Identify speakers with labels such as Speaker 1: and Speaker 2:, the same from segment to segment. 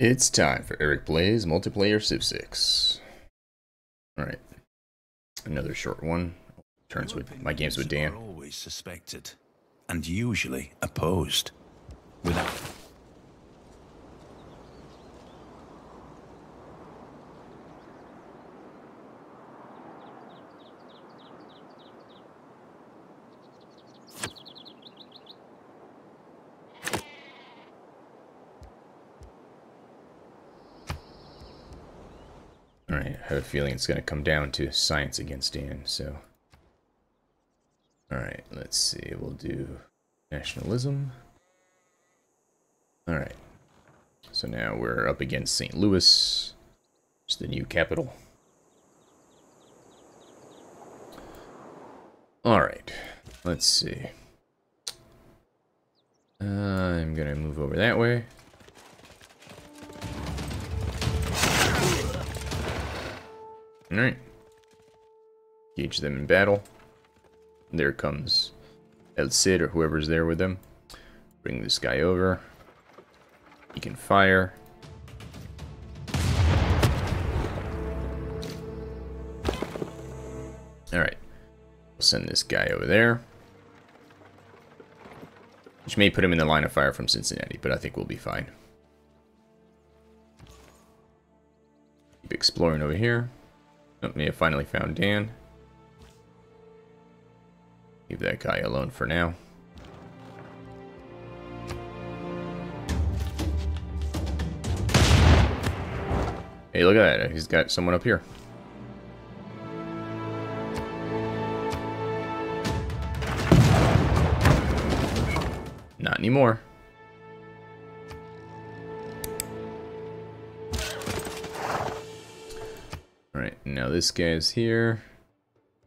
Speaker 1: It's time for Eric Plays Multiplayer Civ 6. Alright. Another short one. Turns with my games with Dan.
Speaker 2: Always suspected and usually opposed.
Speaker 1: Alright, I have a feeling it's going to come down to science against Dan, so... Alright, let's see, we'll do nationalism. Alright, so now we're up against St. Louis, it's the new capital. Alright, let's see. Uh, I'm going to move over that way. Alright. Engage them in battle. There comes El Cid or whoever's there with them. Bring this guy over. He can fire. Alright. We'll send this guy over there. Which may put him in the line of fire from Cincinnati, but I think we'll be fine. Keep exploring over here. May have finally found Dan. Leave that guy alone for now. Hey, look at that. He's got someone up here. Not anymore. Now this guy's here.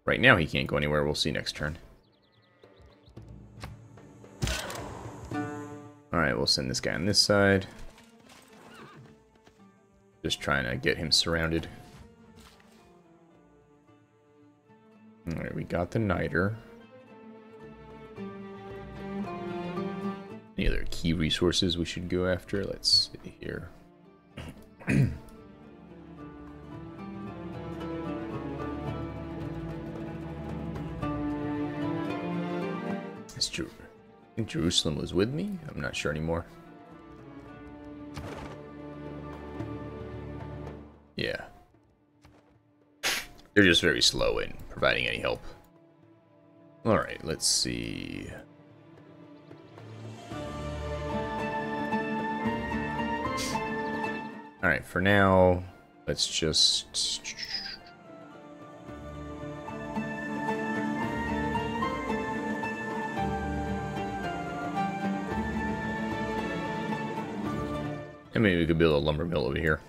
Speaker 1: Right now he can't go anywhere. We'll see next turn. Alright, we'll send this guy on this side. Just trying to get him surrounded. Alright, we got the Niter. Any other key resources we should go after? Let's see here. It's true. I think Jerusalem was with me? I'm not sure anymore. Yeah. They're just very slow in providing any help. Alright, let's see. Alright, for now, let's just... And maybe we could build a lumber mill over here.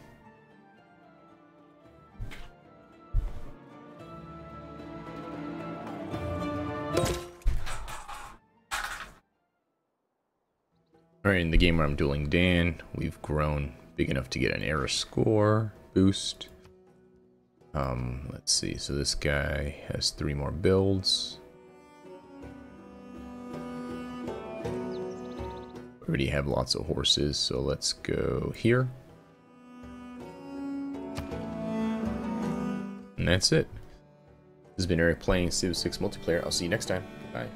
Speaker 1: Alright, in the game where I'm dueling Dan, we've grown big enough to get an era score boost. Um, let's see, so this guy has three more builds. Already have lots of horses, so let's go here. And that's it. This has been Eric playing Civ 6 multiplayer. I'll see you next time. Bye.